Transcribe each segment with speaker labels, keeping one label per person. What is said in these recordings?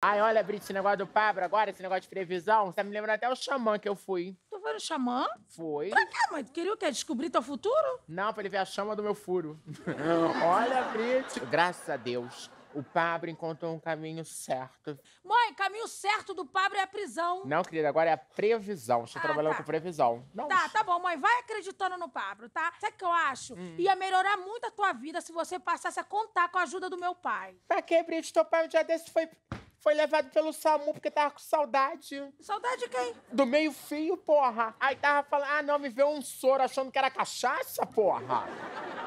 Speaker 1: Ai, olha, Brito, esse negócio do Pablo agora, esse negócio de previsão, você tá me lembrando até o xamã que eu fui.
Speaker 2: Tu foi no xamã?
Speaker 1: Foi.
Speaker 2: Pra quê, mãe? Tu queria o quê? Descobrir teu futuro?
Speaker 1: Não, pra ele ver a chama do meu furo. olha, Brito. Graças a Deus, o Pablo encontrou um caminho certo.
Speaker 2: Mãe, caminho certo do Pablo é a prisão.
Speaker 1: Não, querida, agora é a previsão. Estou
Speaker 2: Ah,
Speaker 1: trabalhando
Speaker 2: tá.
Speaker 1: com previsão. Não,
Speaker 2: Tá, tá bom, mãe. Vai acreditando no Pablo, tá? Sabe o que eu acho?
Speaker 1: Hum.
Speaker 2: Ia melhorar muito a tua vida se você passasse a contar com a ajuda do meu pai.
Speaker 1: Pra que, Brito? Teu pai um dia desse foi, foi levado pelo SAMU porque tava com saudade.
Speaker 2: Saudade de quem?
Speaker 1: Do meio fio, porra. Aí tava falando, ah, não, me veio um soro achando que era cachaça, porra.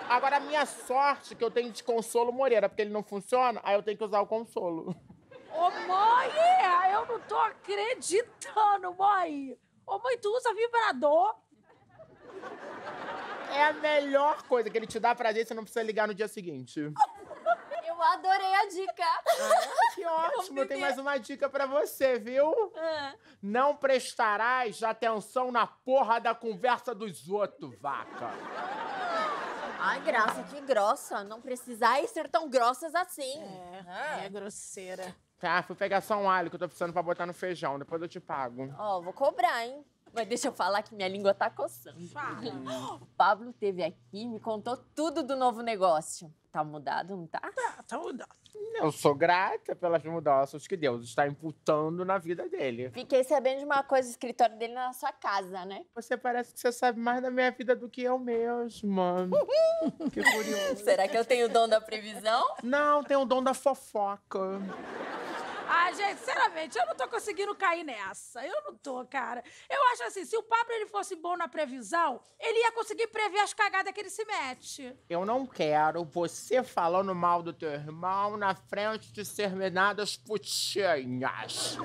Speaker 1: Agora, a minha sorte que eu tenho de consolo Moreira, porque ele não funciona, aí eu tenho que usar o consolo.
Speaker 2: Ô, mãe! Eu não tô acreditando, mãe! Ô, mãe, tu usa vibrador?
Speaker 1: É a melhor coisa que ele te dá prazer, você não precisa ligar no dia seguinte.
Speaker 3: Eu adorei a dica.
Speaker 1: Ah, que ótimo, eu tenho mais uma dica pra você, viu?
Speaker 3: Ah.
Speaker 1: Não prestarás atenção na porra da conversa dos outros, vaca.
Speaker 3: Ai, Graça, que grossa. Não precisais ser tão grossas assim.
Speaker 2: É grosseira.
Speaker 1: Tá, fui pegar só um alho que eu tô precisando pra botar no feijão, depois eu te pago.
Speaker 3: Ó, vou cobrar, hein? Mas deixa eu falar que minha língua tá coçando.
Speaker 2: Fala.
Speaker 3: O Pablo teve aqui e me contou tudo do novo negócio. Tá mudado, não tá?
Speaker 2: Tá, tá mudando.
Speaker 1: Eu sou grata pelas mudanças que Deus está imputando na vida dele.
Speaker 3: Fiquei sabendo de uma coisa, o escritório dele na sua casa, né?
Speaker 1: Você parece que você sabe mais da minha vida do que eu mesma. que curioso.
Speaker 3: Será que eu tenho o dom da previsão?
Speaker 1: Não, tem o dom da fofoca.
Speaker 2: Ah, gente, sinceramente, eu não tô conseguindo cair nessa. Eu não tô, cara. Eu acho assim, se o Pablo ele fosse bom na previsão, ele ia conseguir prever as cagadas que ele se mete.
Speaker 1: Eu não quero você falando mal do teu irmão na frente de determinadas putinhas.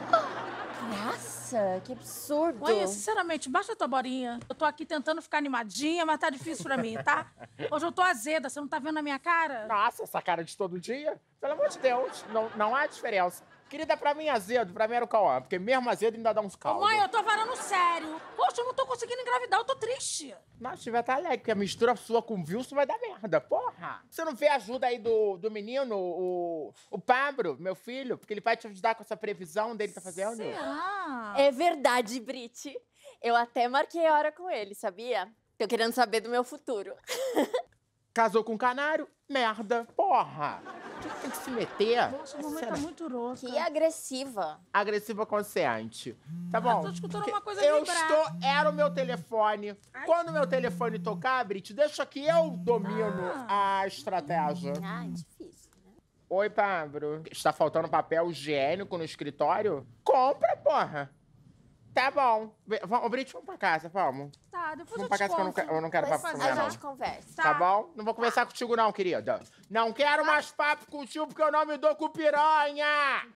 Speaker 3: Nossa, que absurdo.
Speaker 2: Mãe, sinceramente, baixa a tua bolinha. Eu tô aqui tentando ficar animadinha, mas tá difícil pra mim, tá? Hoje eu tô azeda, você não tá vendo na minha cara?
Speaker 1: Nossa, essa cara de todo dia? Pelo amor de Deus, não, não há diferença. Querida, pra mim azedo, pra mim era o Cauã, porque mesmo azedo ainda dá uns caldos.
Speaker 2: mãe, eu tô varando sério. Poxa, eu não tô conseguindo engravidar, eu tô triste.
Speaker 1: Mas tiver tá alegre, porque a mistura sua com o Wilson vai dar merda, porra. Você não vê a ajuda aí do, do menino, o, o Pablo, meu filho? Porque ele vai te ajudar com essa previsão dele que tá fazendo?
Speaker 2: Será?
Speaker 3: É verdade, Brit. Eu até marquei hora com ele, sabia? Tô querendo saber do meu futuro.
Speaker 1: Casou com um canário? Merda, porra. Tu tem que se meter.
Speaker 2: Nossa, a mamãe tá muito rouca.
Speaker 3: Que agressiva.
Speaker 1: Agressiva consciente. Tá bom?
Speaker 2: tô escutando
Speaker 1: Porque
Speaker 2: uma coisa
Speaker 1: Eu
Speaker 2: vibrar.
Speaker 1: estou... Era o meu telefone. Quando o meu telefone tocar, Brit, deixa que eu domino
Speaker 2: Ah.
Speaker 1: a estratégia.
Speaker 3: Ah, difícil, né?
Speaker 1: Oi, Pablo. Está faltando papel higiênico no escritório? Compra, porra. Tá bom. Vamos, Brit, vamos pra casa, vamos.
Speaker 2: Tá, depois
Speaker 1: Vamos
Speaker 2: eu
Speaker 1: pra
Speaker 2: te
Speaker 1: casa que eu não, eu não quero papo com
Speaker 2: fazer,
Speaker 3: a
Speaker 1: não.
Speaker 3: gente conversa.
Speaker 1: Tá bom? Não vou conversar contigo não, querida. Não quero mais papo contigo porque eu não me dou com piranha!